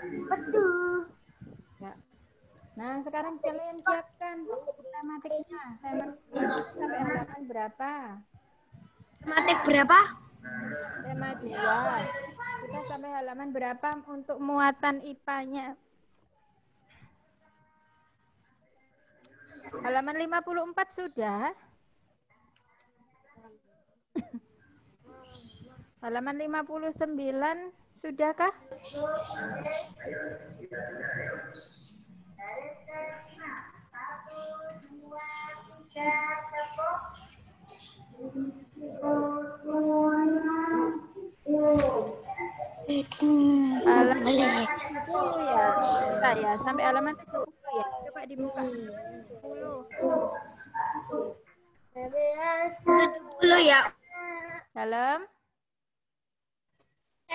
Betul. Ya. Nah, sekarang kalian siapkan tematiknya. Tematik sampai halaman berapa? Matik berapa? Tema 2. Kita sampai halaman berapa untuk muatan IPA-nya? Halaman 54 sudah. Halaman 59 sudahkah? Halaman 70 ya. Kita ya, sampai halaman 70 ya. Coba dibuka. 70. Dulu ya. Dalam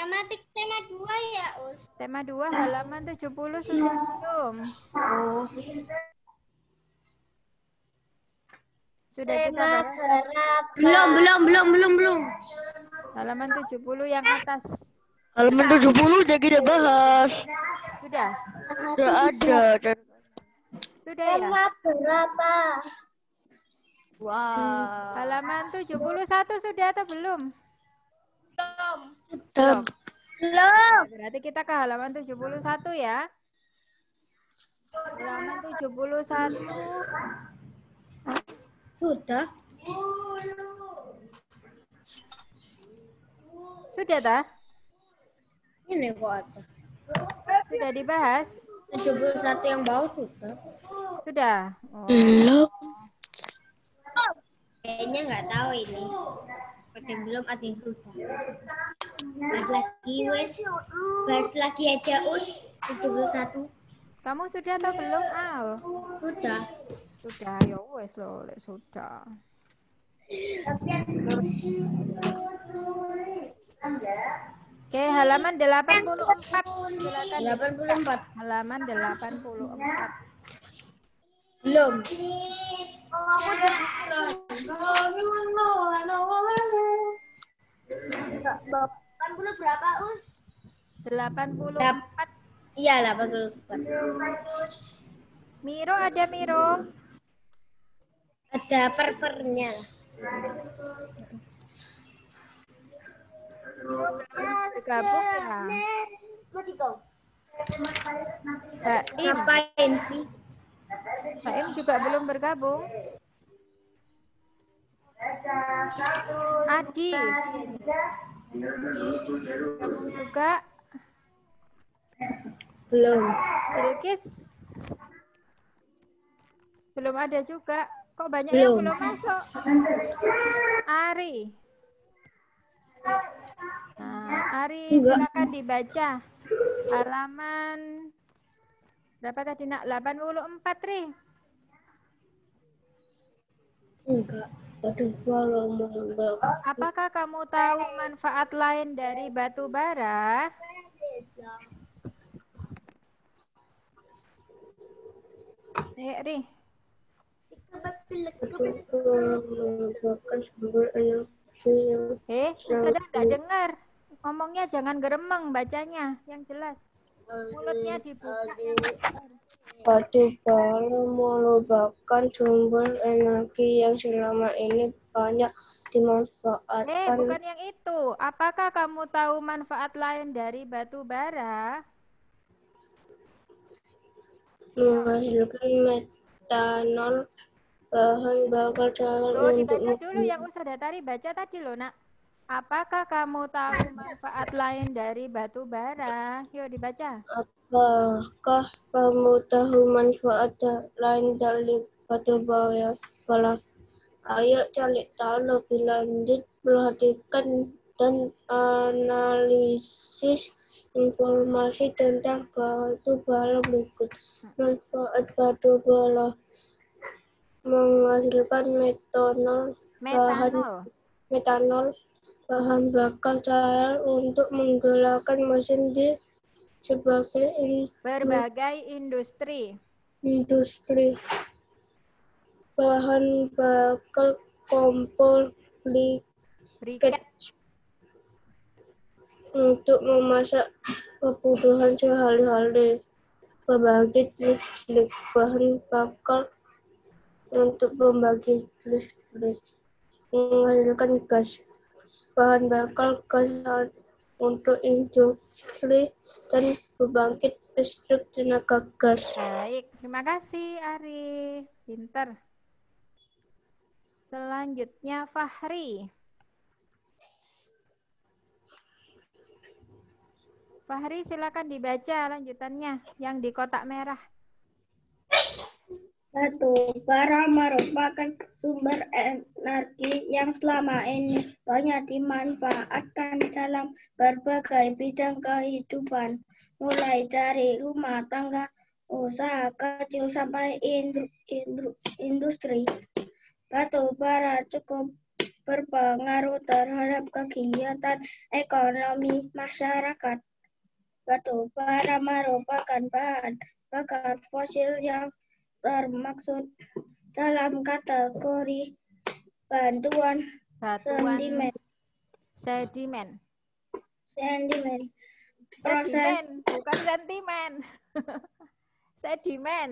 Tematik tema dua ya, Us. tema 2 halaman 70 sudah belum? Oh. Sudah kita bahas Belum, belum, belum, belum, belum. halaman 70 yang atas. Halaman 70 udah kita bahas. Sudah? Udah ada. Sudah ya? berapa? Wah. Halaman 71 sudah atau belum? Belum. Belum. Belum. Berarti kita ke halaman 71 ya. Halaman 71 Sudah. sudah dah? Ini kok ada. Sudah dibahas? 71 yang bawah sudah. Sudah. Oh. Belum. Kayaknya nggak tahu ini. Yang belum, ada yang sudah. Bahas lagi, wes. Bahas lagi aja, Us. 71. Kamu sudah atau belum, Al? Sudah. Sudah, ya wes lo, sudah. Oke, halaman 84. Silakan. 84. Halaman 84. Belum. 80 berapa, Us? 84. Iya, 84. Miro ada Miro? Ada per-pernya. Bergabung ya? Ngapain sih? Baim juga belum bergabung. Adi. Gabung juga. Belum. Bilkis. Belum ada juga. Kok banyak yang Belum. belum masuk? Ari. Nah, Ari silakan dibaca. Halaman berapa tadi nak? 84, Ri. Enggak. Apakah kamu tahu manfaat lain dari batu bara? Eh, Ri. Eh, sudah enggak dengar. Ngomongnya jangan geremeng bacanya, yang jelas. Mulutnya dibuka. batu bara merupakan sumber energi yang selama ini banyak Eh, dimanfaatkan bukan yang itu. Apakah kamu tahu manfaat lain dari batu bara? menghasilkan metanol bahan bakar Tuh, untuk dibaca dulu yang Ustazah Tari baca tadi loh, Nak. Apakah kamu tahu manfaat lain dari batu bara? Yuk dibaca. Apakah kamu tahu manfaat lain dari batu bara? Ayo cari tahu lebih lanjut, perhatikan dan analisis informasi tentang batu bara berikut. Manfaat batu bara menghasilkan metanol, bahan Metanol. Bahan bakar cair untuk menggerakkan mesin di sebagai in- Berbagai industri. industri bahan bakar kompor briket Briket. untuk memasak kebutuhan sehari-hari, pembangkit listrik, bahan bakar untuk pembangkit listrik, menghasilkan gas, bahan bakar gas untuk industri dan pembangkit listrik tenaga gas. Baik, terima kasih Ari. Pinter. Selanjutnya Fahri. Fahri silakan dibaca lanjutannya yang di kotak merah. Batu bara merupakan sumber energi yang selama ini banyak dimanfaatkan dalam berbagai bidang kehidupan, mulai dari rumah tangga, usaha kecil sampai industri. Batu bara cukup berpengaruh terhadap kegiatan ekonomi masyarakat. Batu bara merupakan bahan bakar fosil yang termaksud dalam kategori bantuan Batuan sedimen. sedimen. Sedimen. Proses Sedimen, bukan sentimen. sedimen.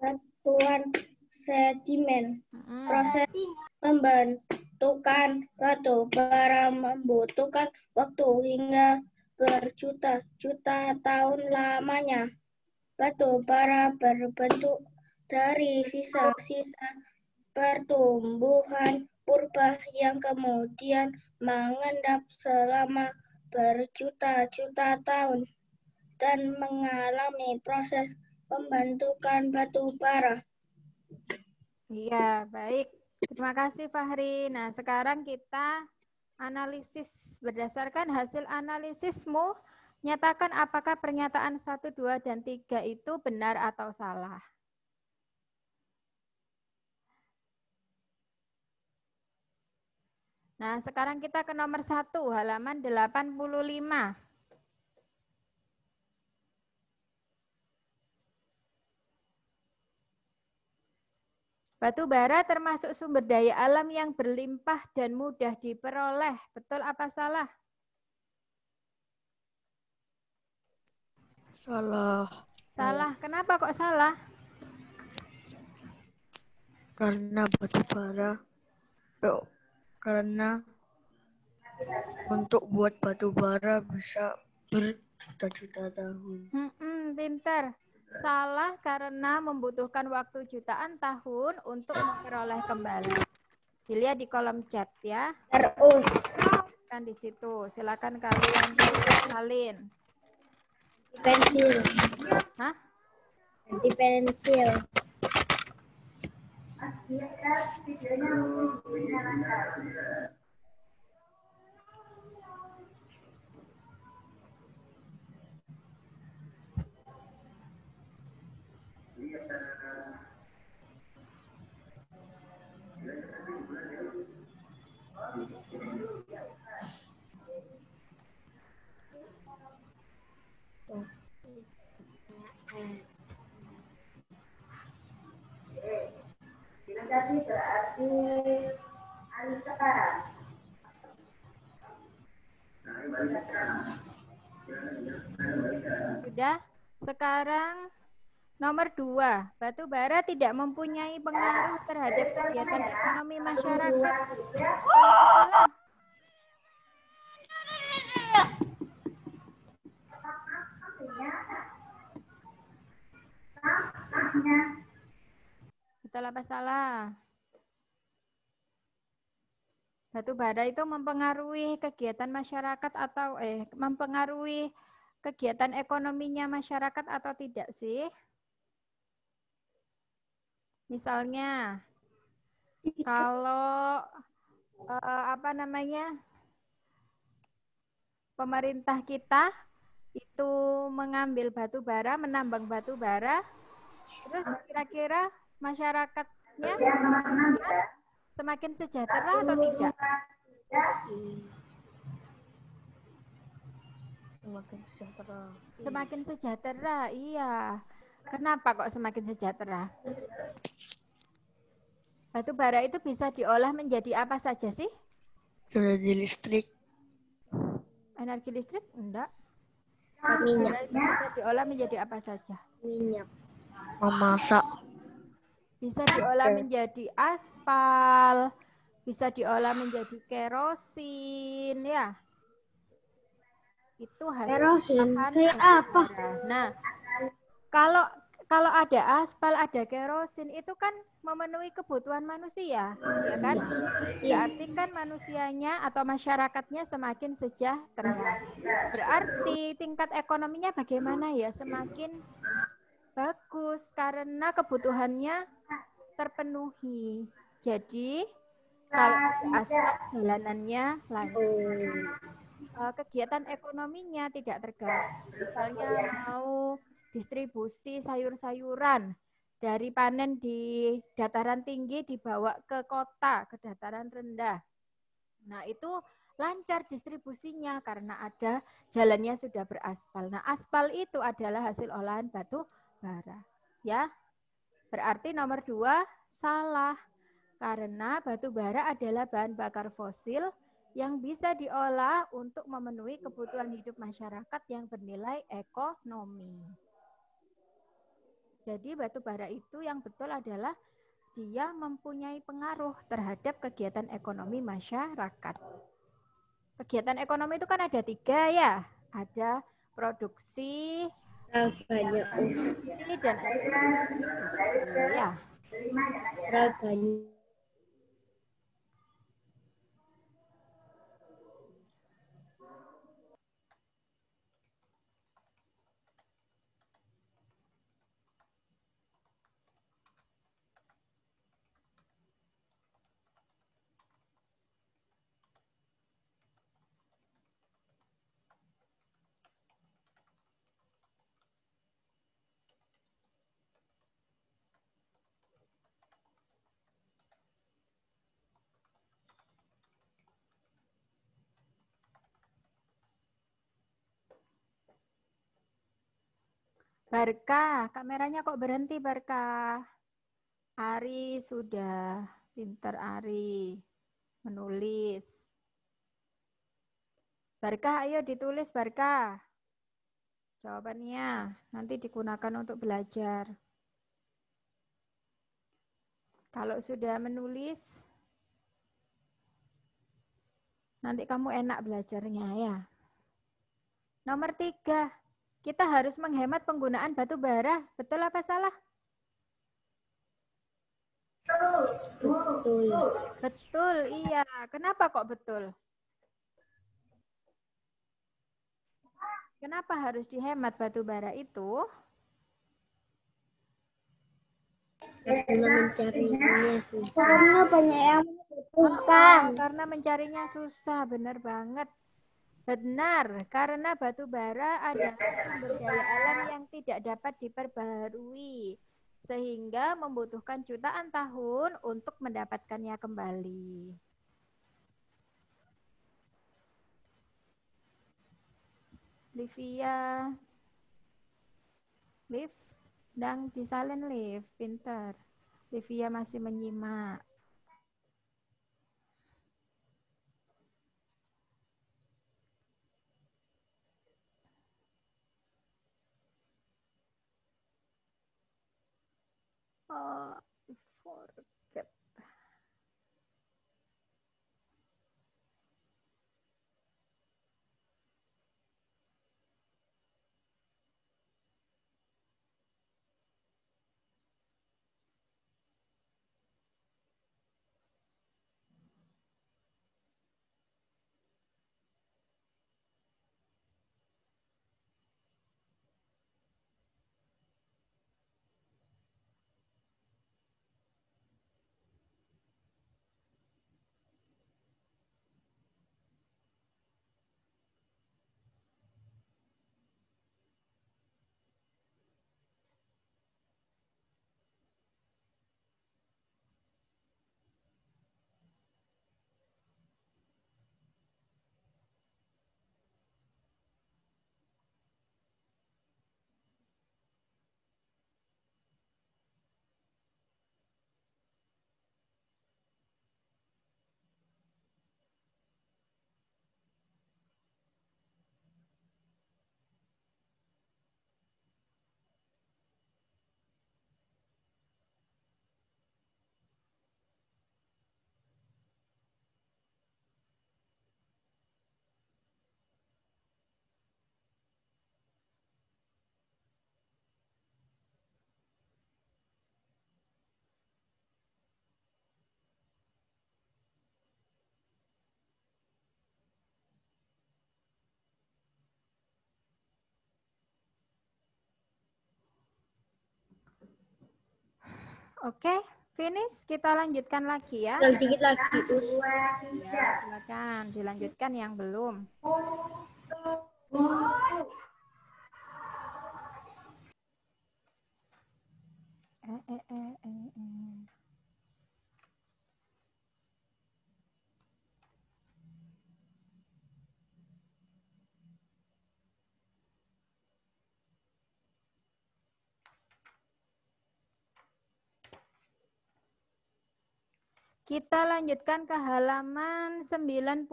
batuan sedimen. Mm-mm. Proses pembentukan batu bara membutuhkan waktu hingga berjuta-juta tahun lamanya. Batu bara berbentuk dari sisa-sisa pertumbuhan purba yang kemudian mengendap selama berjuta-juta tahun dan mengalami proses pembentukan batu bara. Iya, baik. Terima kasih Fahri. Nah, sekarang kita analisis berdasarkan hasil analisismu nyatakan apakah pernyataan 1, 2 dan 3 itu benar atau salah. Nah, sekarang kita ke nomor 1, halaman 85. Batu bara termasuk sumber daya alam yang berlimpah dan mudah diperoleh. Betul apa salah? Salah. Salah. Kenapa kok salah? Karena batu bara. Oh, karena untuk buat batu bara bisa berjuta-juta tahun. Hmm, pinter. Salah karena membutuhkan waktu jutaan tahun untuk memperoleh kembali. Dilihat di kolom chat ya. Terus Kan di situ. Silakan kalian salin. Pensil, Hah? di pensil. Sudah. Sekarang nomor dua, batu bara tidak mempunyai pengaruh terhadap kegiatan ekonomi masyarakat. Betul apa salah? Batu bara itu mempengaruhi kegiatan masyarakat atau eh mempengaruhi kegiatan ekonominya masyarakat atau tidak sih? Misalnya kalau eh, apa namanya pemerintah kita itu mengambil batu bara, menambang batu bara, terus kira-kira masyarakatnya semakin sejahtera atau tidak? Semakin sejahtera. Semakin sejahtera, iya. Kenapa kok semakin sejahtera? Batu bara itu bisa diolah menjadi apa saja sih? Energi listrik. energi listrik? Enggak. Batu Minyak. bara itu bisa diolah menjadi apa saja? Minyak. Memasak. Bisa diolah menjadi aspal, bisa diolah menjadi kerosin, ya. Itu hasil Kerosin. Kayak apa? Nah, kalau kalau ada aspal, ada kerosin, itu kan memenuhi kebutuhan manusia, ya kan? Berarti kan manusianya atau masyarakatnya semakin sejahtera. Berarti tingkat ekonominya bagaimana ya? Semakin bagus karena kebutuhannya terpenuhi. Jadi kalau ada aspal jalanannya lancar. Eh, kegiatan ekonominya tidak terganggu. Misalnya mau distribusi sayur-sayuran dari panen di dataran tinggi dibawa ke kota, ke dataran rendah. Nah, itu lancar distribusinya karena ada jalannya sudah beraspal. Nah, aspal itu adalah hasil olahan batu bara. Ya. Berarti nomor dua salah. Karena batu bara adalah bahan bakar fosil yang bisa diolah untuk memenuhi kebutuhan hidup masyarakat yang bernilai ekonomi. Jadi batu bara itu yang betul adalah dia mempunyai pengaruh terhadap kegiatan ekonomi masyarakat. Kegiatan ekonomi itu kan ada tiga ya. Ada produksi, Banyak. konsumsi, dan ya. Banyak. Barka, kameranya kok berhenti Barka? Ari sudah pinter Ari menulis. Barka, ayo ditulis Barka. Jawabannya nanti digunakan untuk belajar. Kalau sudah menulis, nanti kamu enak belajarnya ya. Nomor tiga, kita harus menghemat penggunaan batu bara. Betul apa salah? Betul. Betul, iya. Kenapa kok betul? Kenapa harus dihemat batu bara itu? Karena mencarinya susah. Karena banyak yang Oh, karena mencarinya susah, benar banget. Benar, karena batu bara adalah sumber daya alam yang tidak dapat diperbarui, sehingga membutuhkan jutaan tahun untuk mendapatkannya kembali. Livia, Liv, dan di silent Liv, pinter. Livia masih menyimak. Oke, finish. Kita lanjutkan lagi ya. Tinggal dikit lagi. Ya, silakan dilanjutkan yang belum. Eh, eh, eh, eh, eh. Kita lanjutkan ke halaman 98.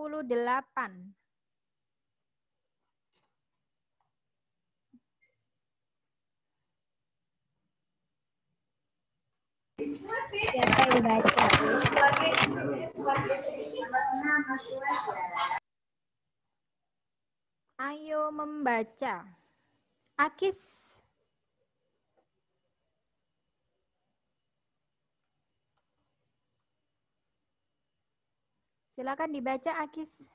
Siapa yang baca? Ayo membaca. Akis. Silakan dibaca Akis.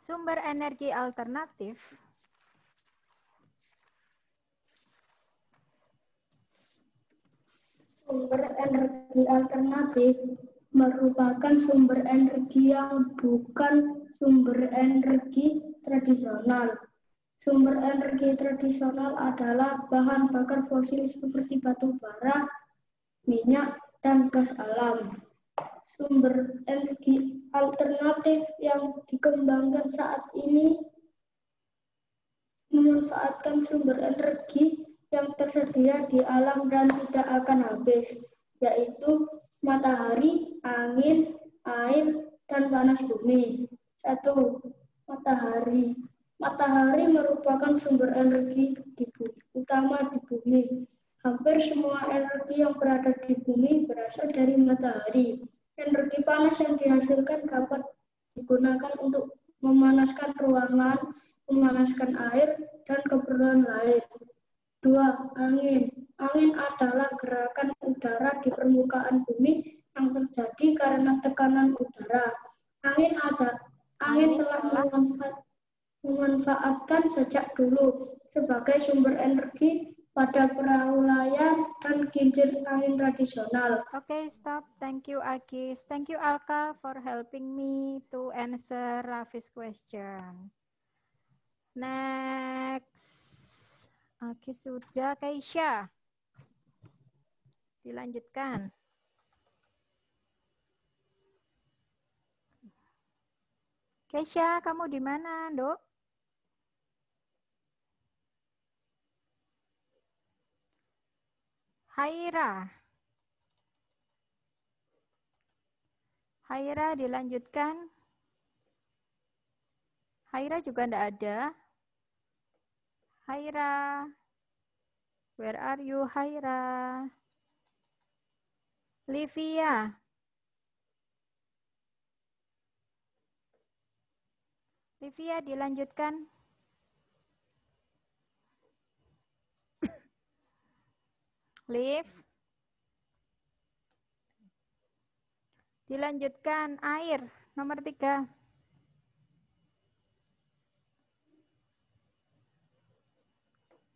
Sumber energi alternatif Sumber energi alternatif merupakan sumber energi yang bukan sumber energi tradisional. Sumber energi tradisional adalah bahan bakar fosil seperti batu bara, minyak, dan gas alam. Sumber energi alternatif yang dikembangkan saat ini memanfaatkan sumber energi yang tersedia di alam dan tidak akan habis, yaitu matahari, angin, air, dan panas bumi. Satu, matahari. Matahari merupakan sumber energi di bumi, utama di bumi. Hampir semua energi yang berada di bumi berasal dari matahari. Energi panas yang dihasilkan dapat digunakan untuk memanaskan ruangan, memanaskan air, dan keperluan lain. Dua, angin. Angin adalah gerakan udara di permukaan bumi yang terjadi karena tekanan udara. Angin ada, angin telah telah- memanfaat- memanfaatkan sejak dulu sebagai sumber energi pada perahu layar dan kincir angin tradisional. Okay, stop. Thank you, Akis. Thank you, Alka, for helping me to answer Rafi's question. Next. Akis sudah. Keisha. Dilanjutkan. Keisha, kamu di mana, Dok? Haira. Haira dilanjutkan. Haira juga enggak ada. Haira. Where are you, Haira? Livia. Livia dilanjutkan. Liv. Dilanjutkan air nomor tiga.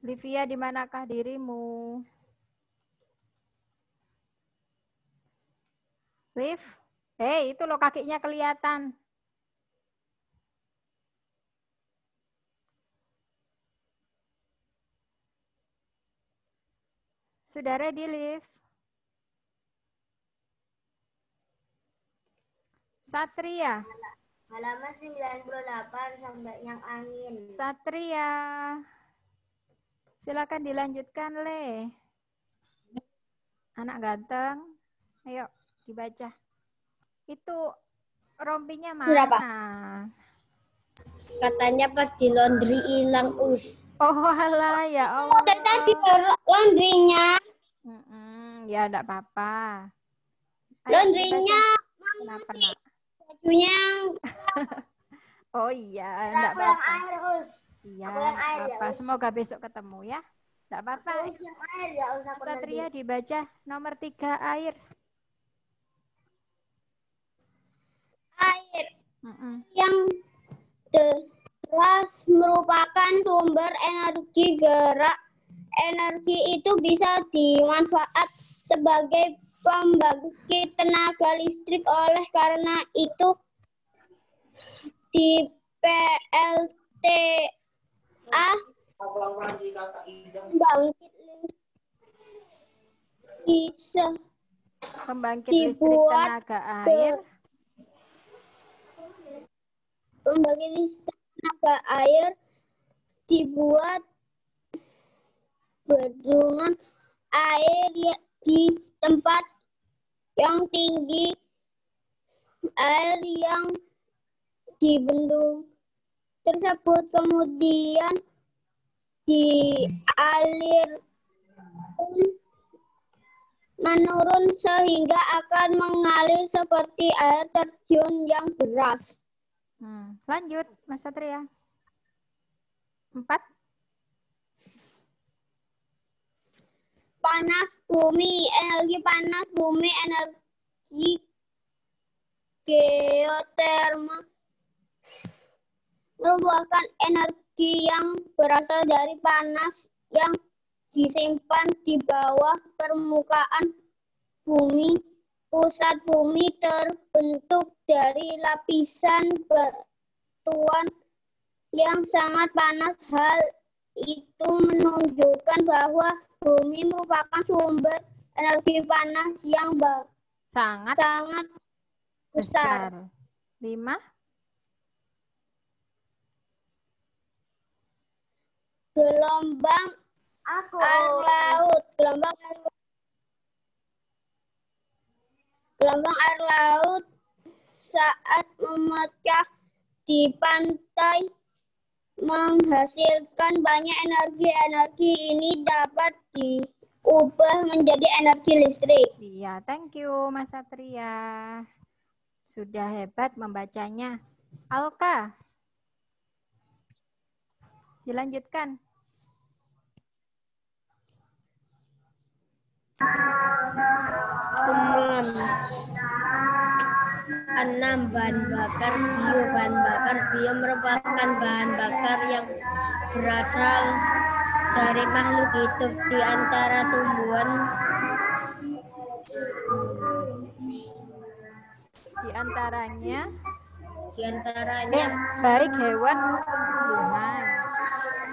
Livia, di manakah dirimu? Liv, hei itu loh kakinya kelihatan. Sudah ready, Liv? Satria. Halaman 98 sampai yang angin. Satria. Silakan dilanjutkan, Le. Anak ganteng. Ayo, dibaca. Itu rompinya mana? Berapa? Katanya pas di laundry hilang, Us. Oh, alah, ya Allah. Tadi laundrynya, Mm-mm, ya, enggak apa-apa. Laundrynya. Kenapa, nak? bajunya Oh iya, aku enggak yang apa-apa. air, Us. Iya, Aku yang air ya, apa. Us. Semoga besok ketemu ya. Enggak apa-apa. Yang air ya, Us aku nanti. Satria dibaca nomor tiga air. Air Mm-mm. yang telah panas merupakan sumber energi gerak. Energi itu bisa dimanfaat sebagai pembangkit tenaga listrik oleh karena itu di PLTA pembangkit listrik bisa Pembangkit listrik tenaga air. pembangkit listrik tenaga air dibuat bendungan air di tempat yang tinggi air yang di bendung tersebut kemudian dialir menurun sehingga akan mengalir seperti air terjun yang deras. Hmm. Lanjut, Mas Satria. Empat. panas bumi, energi panas bumi, energi geotermal merupakan energi yang berasal dari panas yang disimpan di bawah permukaan bumi. Pusat bumi terbentuk dari lapisan batuan yang sangat panas. Hal itu menunjukkan bahwa bumi merupakan sumber energi panas yang Sangat sangat besar. besar. Lima. Gelombang Aku. air laut, gelombang air Gelombang air laut saat memecah di pantai menghasilkan banyak energi. Energi ini dapat diubah menjadi energi listrik. Iya, thank you Mas Satria. Sudah hebat membacanya. Alka. Dilanjutkan. Enam. Enam bahan bakar bio. Bahan bakar bio merupakan bahan bakar yang berasal dari makhluk hidup di antara tumbuhan Di antaranya di antaranya baik hewan tumbuhan.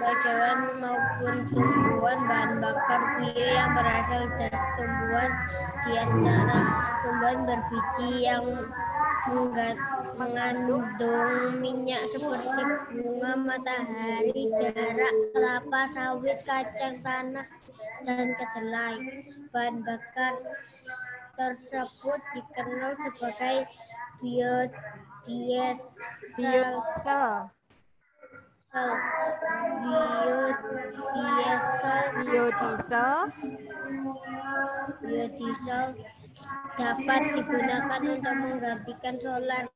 Hewan maupun tumbuhan bahan bakar bio yang berasal dari tumbuhan di antara tumbuhan berbiji yang mengandung minyak seperti bunga matahari, jarak, kelapa sawit, kacang tanah, dan kedelai. Bahan bakar tersebut dikenal sebagai biodiesel. Biodiesel. Biodiesel Biodiesel biodiesel dapat digunakan untuk menggantikan solar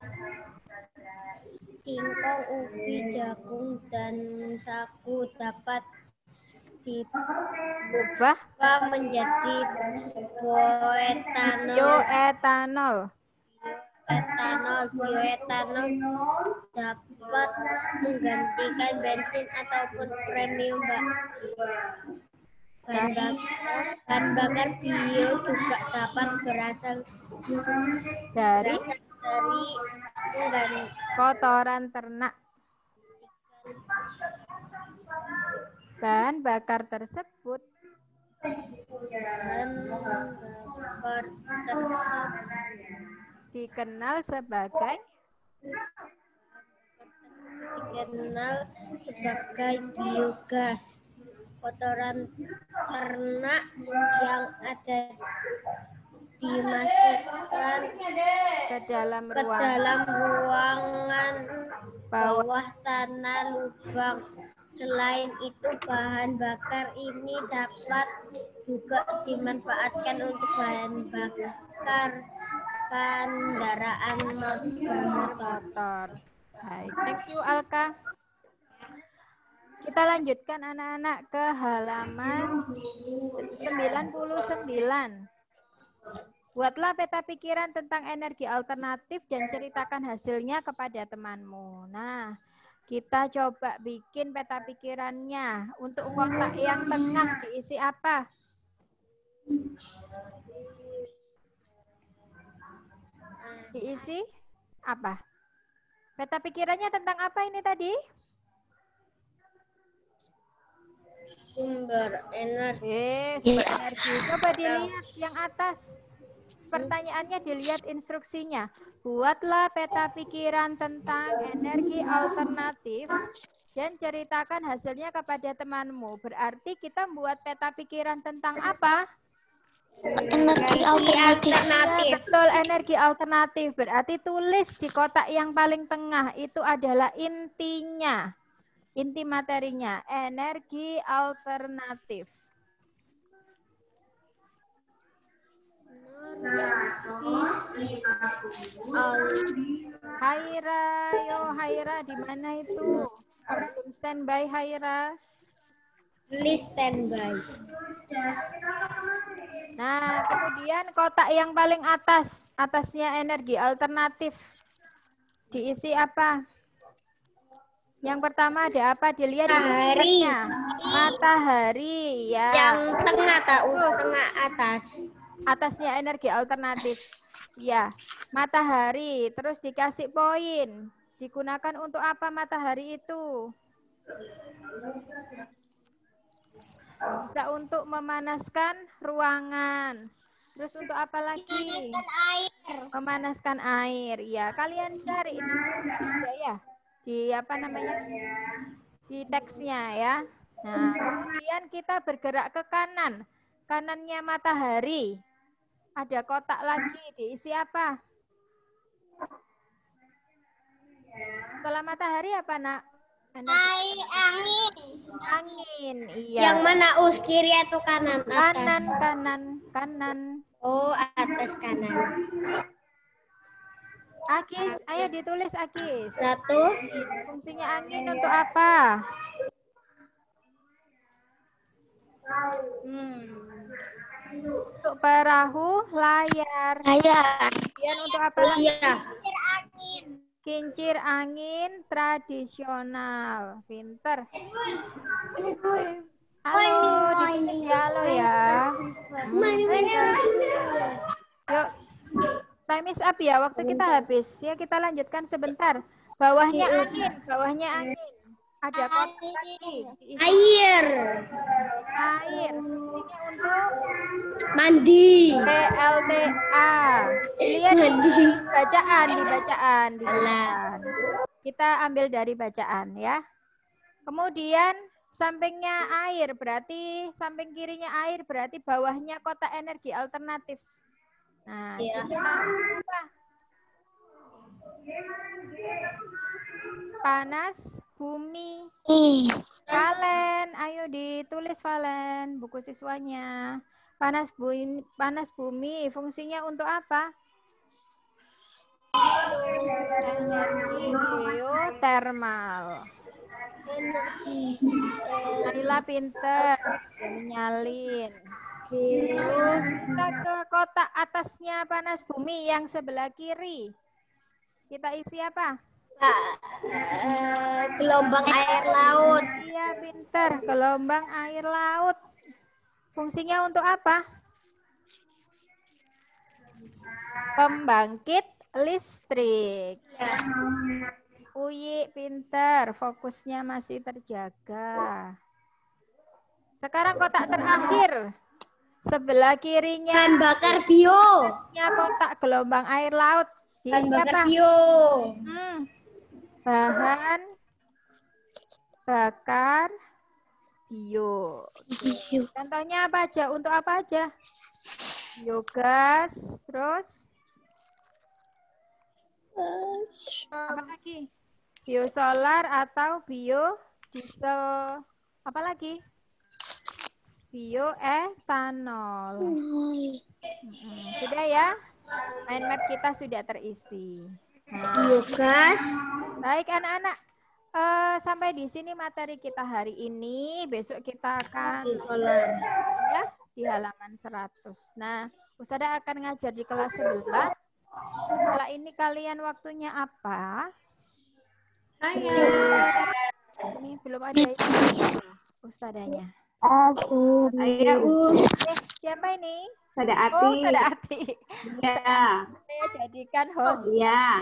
singkong, ubi, jagung, dan sagu dapat diubah ubah menjadi bioetanol. bioetanol. Etanol, bioetanol dapat menggantikan bensin ataupun premium. Bahan bakar, bahan bakar bio juga dapat berasal Dari dari kotoran ternak. Bahan bakar tersebut bahan bakar tersebut dikenal sebagai dikenal sebagai biogas. Kotoran ternak yang ada dimasukkan ke dalam ke ruang dalam ruangan bawah bawah tanah lubang. Selain itu, bahan bakar ini dapat juga dimanfaatkan untuk bahan bakar kendaraan motor. Baik, thank you Alka. Kita lanjutkan anak-anak ke halaman 99. Buatlah peta pikiran tentang energi alternatif dan ceritakan hasilnya kepada temanmu. Nah, Kita coba bikin peta pikirannya. Untuk kotak yang tengah diisi apa? Diisi apa? Peta pikirannya tentang apa ini tadi? Sumber energi. Eh, sumber energi. Coba dilihat yang atas. Pertanyaannya dilihat instruksinya. Buatlah peta pikiran tentang energi alternatif dan ceritakan hasilnya kepada temanmu. Berarti kita membuat peta pikiran tentang apa? Energi alternatif. Ya, betul, energi alternatif. Berarti tulis di kotak yang paling tengah itu adalah intinya. Inti materinya, energi alternatif. Haira, yo Haira di mana itu? Belum standby Haira. List standby. Nah, kemudian kotak yang paling atas, atasnya energi alternatif. Diisi apa? Yang pertama ada apa? Dilihat di Matahari. Matahari, ya. Yang tengah tahu tengah atas. Atasnya energi alternatif. Ya, matahari. Terus dikasih poin. Digunakan untuk apa matahari itu? Bisa untuk memanaskan ruangan. Terus untuk apa lagi? Memanaskan air. Ya, kalian cari di ya. Di apa namanya? Di teksnya ya. Nah, kemudian kita bergerak ke kanan. Kanannya matahari. Ada kotak lagi diisi apa? Setelah matahari apa, Nak? Air angin. angin. Iya. Yang mana us kiri atau kanan? Atas. kanan, kanan, kanan. Oh, atas kanan. Akis, ayo ditulis Akis. Satu. Fungsinya angin untuk apa? Hmm. Untuk perahu, layar. Layar. Kemudian untuk apa lagi? Iya. Kincir angin tradisional. Pinter. Halo, ditulis ya, halo ya. Yuk, time is up ya. Waktu kita habis. Ya, kita lanjutkan sebentar. Bawahnya angin, bawahnya angin. Ada kotak lagi. Diisi Air. Air. Fungsinya untuk Mandi. PLTA. Lihat di bacaan, di bacaan, di bacaan. Kita ambil dari bacaan ya. Kemudian sampingnya air berarti samping kirinya air berarti bawahnya kota energi alternatif. Nah, itu kita apa? Panas bumi. Ditulis Valen buku siswanya. Panas bumi, panas bumi fungsinya untuk apa? Energi geotermal. Naila pinter, menyalin. Kita ke kotak atasnya panas bumi yang sebelah kiri. Kita isi apa? Gelombang air laut. Iya, pinter. Gelombang air laut. Fungsinya untuk apa? Pembangkit listrik. Uyi, pinter. Fokusnya masih terjaga. Sekarang kotak terakhir. Sebelah kirinya Bahan bakar bio. kotak gelombang air laut. Bahan bakar bio. Hmm. Bahan bakar bio. Contohnya apa aja? Untuk apa aja? Biogas, terus apa lagi? Biosolar atau biodiesel. Apa lagi? Bioetanol. Mm-mm. Sudah ya? Mind map kita sudah terisi. Biogas. Baik anak-anak, Eh, sampai di sini materi kita hari ini. Besok kita akan ya di halaman 100. Nah, Usada akan ngajar di kelas 11. Setelah ini kalian waktunya apa? Ini belum ada ustadanya. Saya U, Eh, siapa ini? Sada Oh, Ati. Sada Ati. Ya, Saya jadikan host. ya.